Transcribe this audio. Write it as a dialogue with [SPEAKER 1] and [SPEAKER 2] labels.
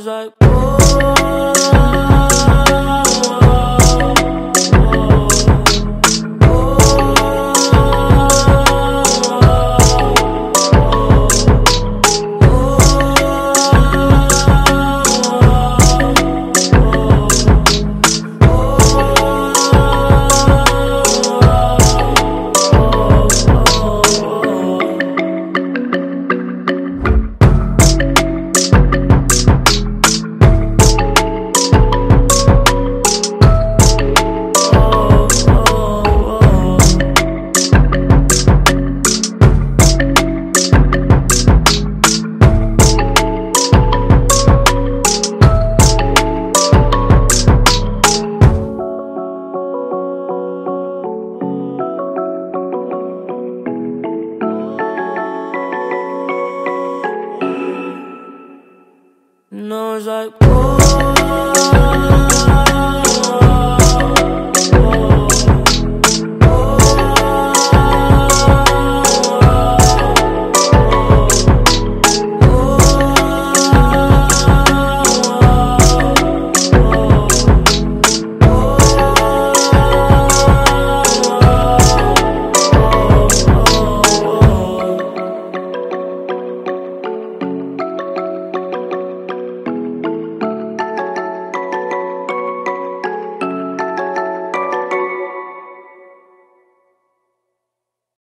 [SPEAKER 1] was like, oh. And I was like, oh.